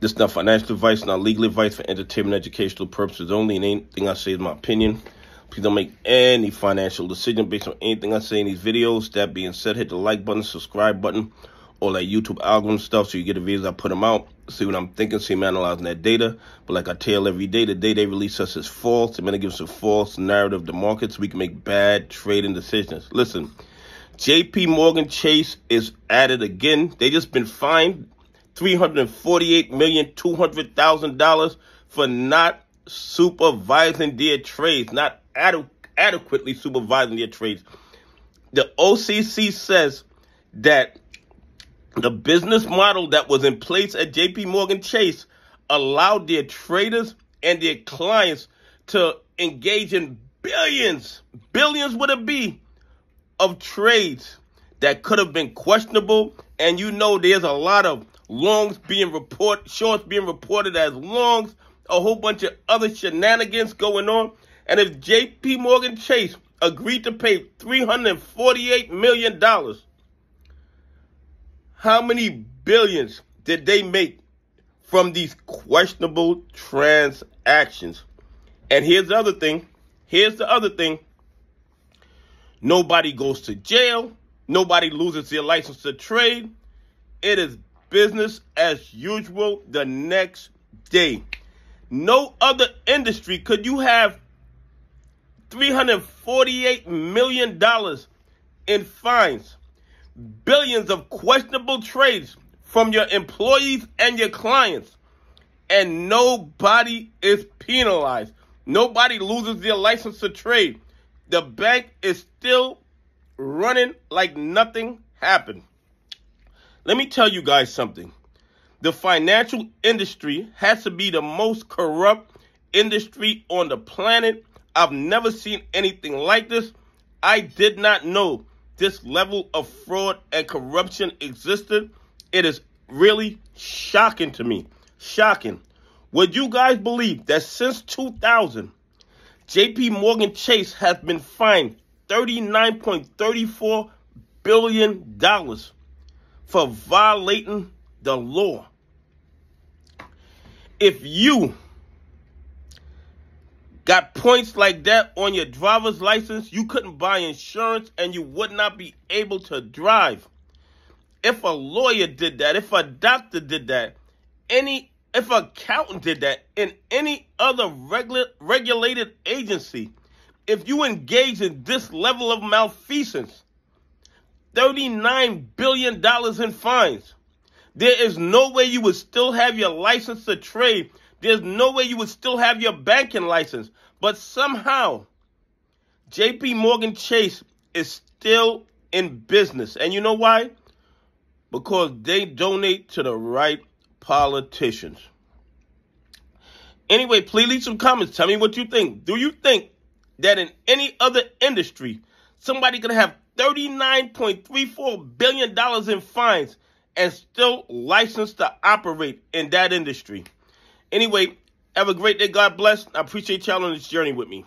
This is not financial advice, not legal advice for entertainment educational purposes only. And anything I say is my opinion. Please don't make any financial decision based on anything I say in these videos. That being said, hit the like button, subscribe button, all that YouTube algorithm stuff so you get the videos I put them out. See what I'm thinking, see I'm analyzing that data. But like I tell every day, the day they release us is false. They're going to give us a false narrative of the market so we can make bad trading decisions. Listen, JP Morgan Chase is at it again. They just been fined $348,200,000 for not supervising their trades, not adu- adequately supervising their trades. The OCC says that the business model that was in place at JP Morgan Chase allowed their traders and their clients to engage in billions, billions would it be, of trades that could have been questionable. And you know there's a lot of longs being reported, shorts being reported as longs, a whole bunch of other shenanigans going on. And if JP Morgan Chase agreed to pay $348 million, how many billions did they make from these questionable transactions? And here's the other thing. Here's the other thing. Nobody goes to jail. Nobody loses their license to trade. It is business as usual the next day. No other industry could you have $348 million in fines, billions of questionable trades from your employees and your clients, and nobody is penalized. Nobody loses their license to trade. The bank is still running like nothing happened. Let me tell you guys something. The financial industry has to be the most corrupt industry on the planet. I've never seen anything like this. I did not know this level of fraud and corruption existed. It is really shocking to me. Shocking. Would you guys believe that since 2000, JP Morgan Chase has been fined $39.34 billion for violating the law. If you got points like that on your driver's license, you couldn't buy insurance and you would not be able to drive. If a lawyer did that, if a doctor did that, any if an accountant did that in any other regular regulated agency, if you engage in this level of malfeasance, $39 billion in fines. There is no way you would still have your license to trade. There's no way you would still have your banking license. But somehow, JP Morgan Chase is still in business. And you know why? Because they donate to the right politicians. Anyway, please leave some comments. Tell me what you think. Do you think that in any other industry, somebody could have $39.34 billion in fines and still licensed to operate in that industry. Anyway, have a great day. God bless. I appreciate y'all on this journey with me.